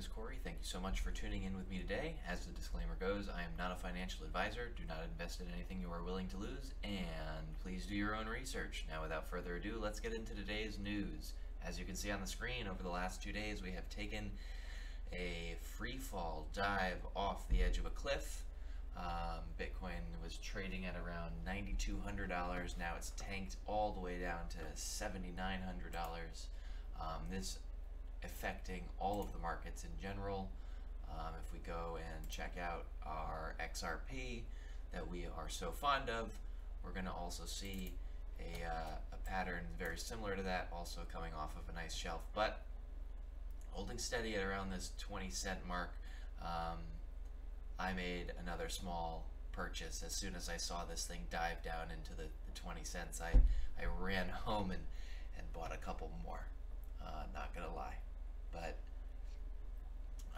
is Corey. Thank you so much for tuning in with me today. As the disclaimer goes, I am not a financial advisor. Do not invest in anything you are willing to lose, and please do your own research. Now, without further ado, let's get into today's news. As you can see on the screen, over the last two days, we have taken a free fall dive off the edge of a cliff. Um, Bitcoin was trading at around $9,200. Now it's tanked all the way down to $7,900. Um, this affecting all of the markets in general. Um, if we go and check out our XRP that we are so fond of, we're going to also see a, uh, a pattern very similar to that, also coming off of a nice shelf, but holding steady at around this 20 cent mark. Um, I made another small purchase as soon as I saw this thing dive down into the, the 20 cents. I, I ran home and, and bought a couple more. Uh, not gonna lie but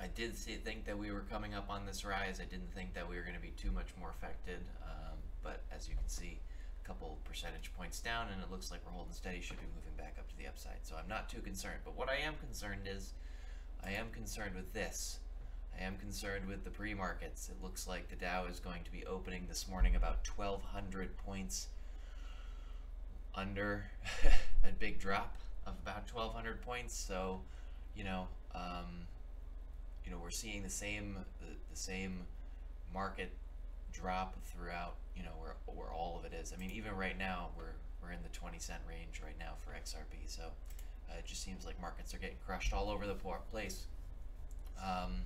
I did see, think that we were coming up on this rise. I didn't think that we were going to be too much more affected, um, but as you can see, a couple percentage points down, and it looks like we're holding steady. Should be moving back up to the upside, so I'm not too concerned. But what I am concerned is, I am concerned with this. I am concerned with the pre-markets. It looks like the Dow is going to be opening this morning about 1,200 points under a big drop of about 1,200 points. So you know, um, you know, we're seeing the same the, the same market drop throughout. You know, where where all of it is. I mean, even right now, we're we're in the 20 cent range right now for XRP. So uh, it just seems like markets are getting crushed all over the place. Um,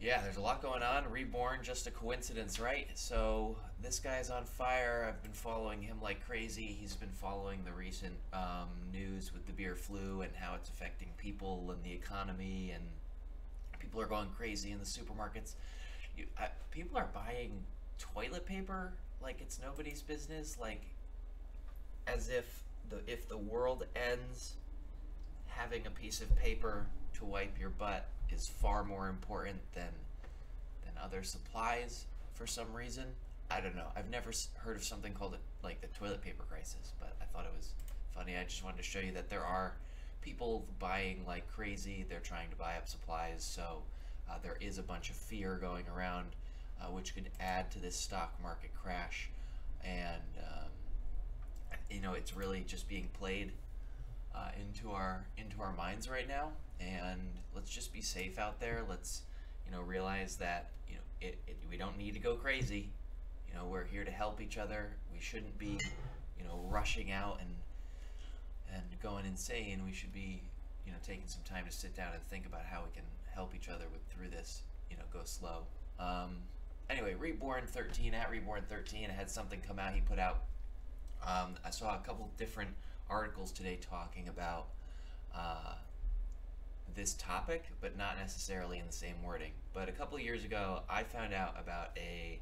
yeah, there's a lot going on. Reborn, just a coincidence, right? So this guy's on fire. I've been following him like crazy. He's been following the recent um, news with the beer flu and how it's affecting people and the economy, and people are going crazy in the supermarkets. You, I, people are buying toilet paper like it's nobody's business, like as if the if the world ends, having a piece of paper to wipe your butt is far more important than than other supplies for some reason. I don't know. I've never heard of something called it like the toilet paper crisis, but I thought it was funny. I just wanted to show you that there are people buying like crazy. They're trying to buy up supplies, so uh, there is a bunch of fear going around, uh, which could add to this stock market crash. And um, you know, it's really just being played uh, into our into our minds right now and let's just be safe out there. Let's you know realize that you know it, it, we don't need to go crazy. You know we're here to help each other. We shouldn't be you know rushing out and and going insane. We should be you know taking some time to sit down and think about how we can help each other with through this you know go slow. Um, anyway reborn 13 at reborn 13 I had something come out he put out. Um, I saw a couple different articles today talking about uh, this topic, but not necessarily in the same wording. But a couple years ago, I found out about a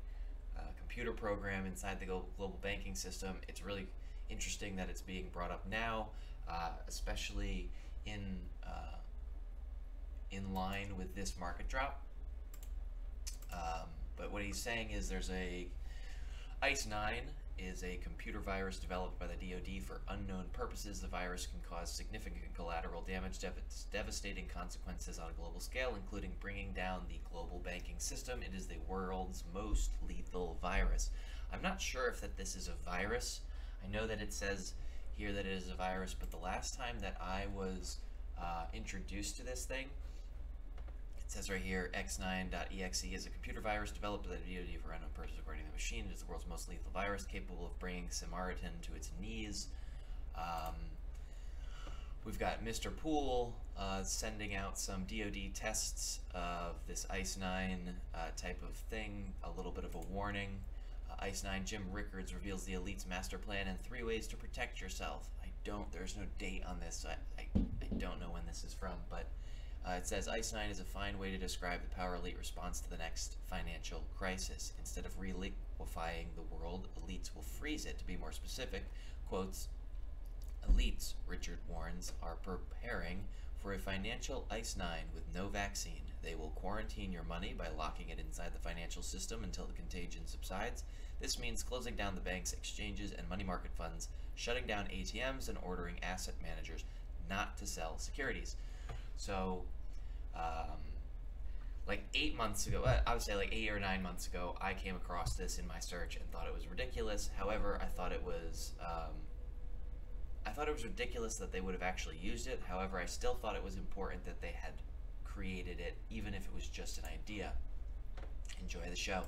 uh, computer program inside the global banking system. It's really interesting that it's being brought up now, uh, especially in uh, in line with this market drop. Um, but what he's saying is there's a ICE 9 is a computer virus developed by the DoD for unknown purposes. The virus can cause significant collateral damage, dev devastating consequences on a global scale, including bringing down the global banking system. It is the world's most lethal virus. I'm not sure if that this is a virus. I know that it says here that it is a virus, but the last time that I was uh, introduced to this thing, it says right here, X9.exe is a computer virus developed by the DoD for unknown purposes according to the machine. It is the world's most lethal virus, capable of bringing Samaritan to its knees. Um, we've got Mr. Pool uh, sending out some DoD tests of this ICE 9 uh, type of thing, a little bit of a warning. Uh, ICE 9 Jim Rickards reveals the elite's master plan and three ways to protect yourself. I don't, there's no date on this, so I, I, I don't know when this is from, but uh, it says ICE 9 is a fine way to describe the power elite response to the next financial crisis. Instead of reliquifying the world, elites will freeze it. To be more specific, quotes, elites, Rickards warns, are preparing for a financial ICE 9 with no vaccine. They will quarantine your money by locking it inside the financial system until the contagion subsides. This means closing down the banks, exchanges, and money market funds, shutting down ATMs, and ordering asset managers not to sell securities. So Um, like eight months ago, I would say like eight or nine months ago, I came across this in my search and thought it was ridiculous. However, I thought it was, um, I thought it was ridiculous that they would have actually used it. However, I still thought it was important that they had created it, even if it was just an idea. Enjoy the show.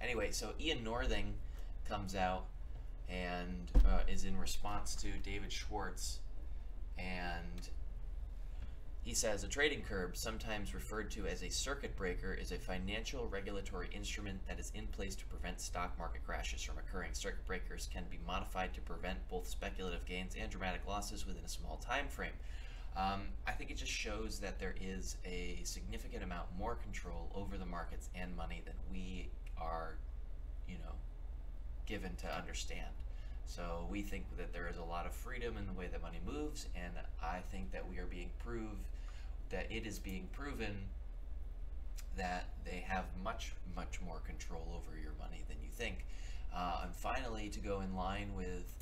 Anyway, so Ian Northing comes out and uh, is in response to David Schwartz, and he says a trading curb, sometimes referred to as a circuit breaker, is a financial regulatory instrument that is in place to prevent stock market crashes from occurring. Circuit breakers can be modified to prevent both speculative gains and dramatic losses within a small time frame. Um, I think it just shows that there is a significant amount more control over the markets and money than we are, you know, given to understand. So we think that there is a lot of freedom in the way that money moves, and I think that we are being proved that it is being proven that they have much, much more control over your money than you think. Uh, and finally, to go in line with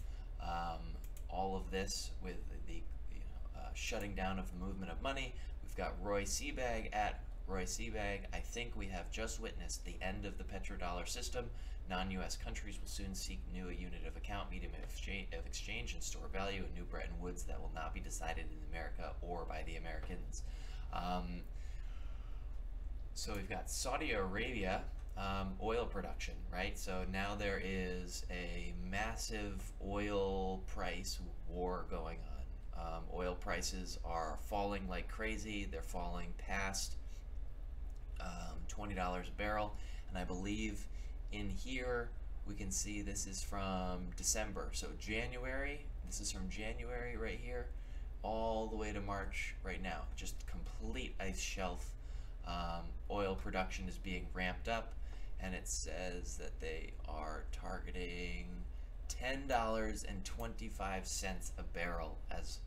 um, all of this, with the you know, uh, shutting down of the movement of money, we've got Roy Sebag at Roy Sebag. I think we have just witnessed the end of the petrodollar system. Non-U.S. countries will soon seek new unit of account, medium of exchange, and store value, in new Bretton Woods that will not be decided in America or by the Americans. Um, so we've got Saudi Arabia um, oil production, right? So now there is a massive oil price war going on. Um, oil prices are falling like crazy. They're falling past um, $20 a barrel. And I believe in here we can see this is from December. So January, this is from January right here, all the way to March right now. Just complete ice shelf. Um, oil production is being ramped up and it says that they are targeting $10.25 a barrel as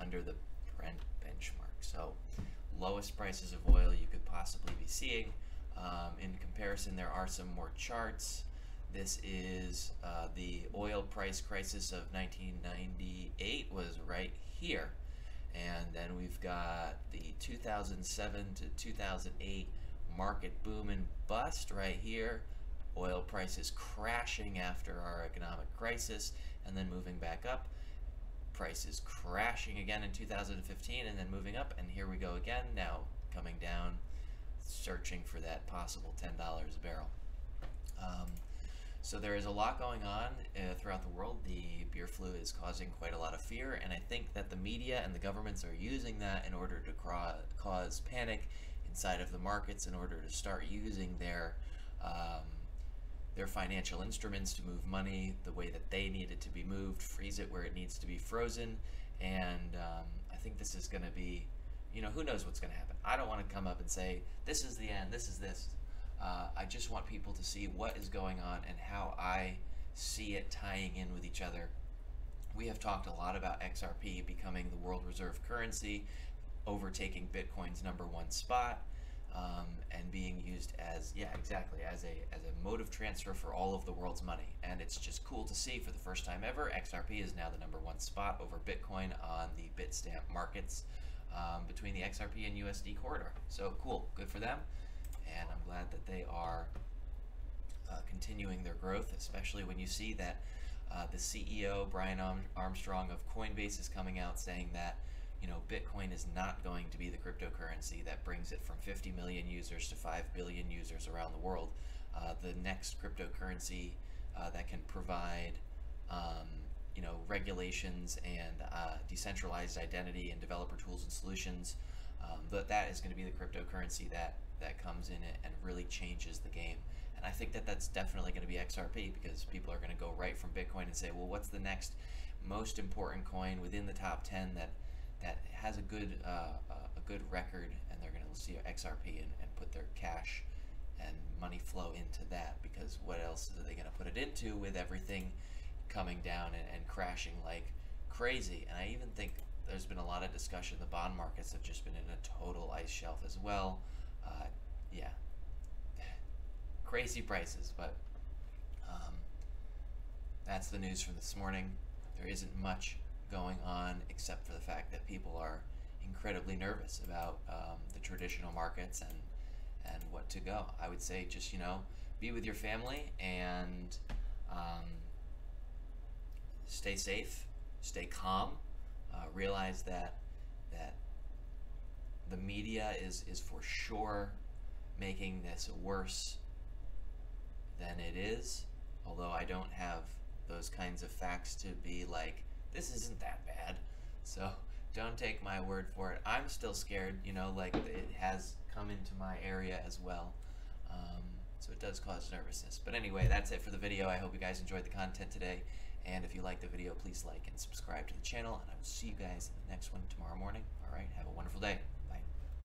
under the Brent benchmark. So lowest prices of oil you could possibly be seeing. Um, in comparison, there are some more charts. This is uh, the oil price crisis of 1998 was right here. And then we've got the 2007 to 2008 market boom and bust right here. Oil prices crashing after our economic crisis and then moving back up. Prices crashing again in 2015 and then moving up. And here we go again, now coming down searching for that possible $10 a barrel. Um, so there is a lot going on uh, throughout the world. The beer flu is causing quite a lot of fear, and I think that the media and the governments are using that in order to cause panic inside of the markets in order to start using their um, their financial instruments to move money the way that they need it to be moved, freeze it where it needs to be frozen, and um, I think this is going to be you know, who knows what's going to happen. I don't want to come up and say, this is the end, this is this. Uh, I just want people to see what is going on and how I see it tying in with each other. We have talked a lot about XRP becoming the world reserve currency, overtaking Bitcoin's number one spot, um, and being used as, yeah, exactly, as a, as a mode of transfer for all of the world's money. And it's just cool to see for the first time ever, XRP is now the number one spot over Bitcoin on the Bitstamp markets um, between the XRP and USD corridor. So cool, good for them. And I'm glad that they are uh, continuing their growth, especially when you see that uh, the CEO, Brian Armstrong of Coinbase, is coming out saying that you know Bitcoin is not going to be the cryptocurrency that brings it from 50 million users to 5 billion users around the world. Uh, the next cryptocurrency uh, that can provide um, you know regulations and uh, decentralized identity and developer tools and solutions. Um, but that is going to be the cryptocurrency that that comes in and really changes the game. And I think that that's definitely going to be XRP because people are going to go right from Bitcoin and say, well, what's the next most important coin within the top 10 that that has a good uh, a good record, and they're going to see XRP and, and put their cash and money flow into that because what else are they going to put it into with everything coming down and, and crashing like crazy. And I even think there's been a lot of discussion. The bond markets have just been in a total ice shelf as well. Uh, yeah, crazy prices, but um, that's the news from this morning. There isn't much going on except for the fact that people are incredibly nervous about um, the traditional markets and and what to go. I would say just you know be with your family and um, stay safe, stay calm. Uh, realize that that the media is is for sure making this worse than it is. Although I don't have those kinds of facts to be like this isn't that bad. So don't take my word for it. I'm still scared. You know, like it has come into my area as well. Um, so it does cause nervousness. But anyway, that's it for the video. I hope you guys enjoyed the content today. And if you like the video, please like and subscribe to the channel. And I will see you guys in the next one tomorrow morning. All right, have a wonderful day.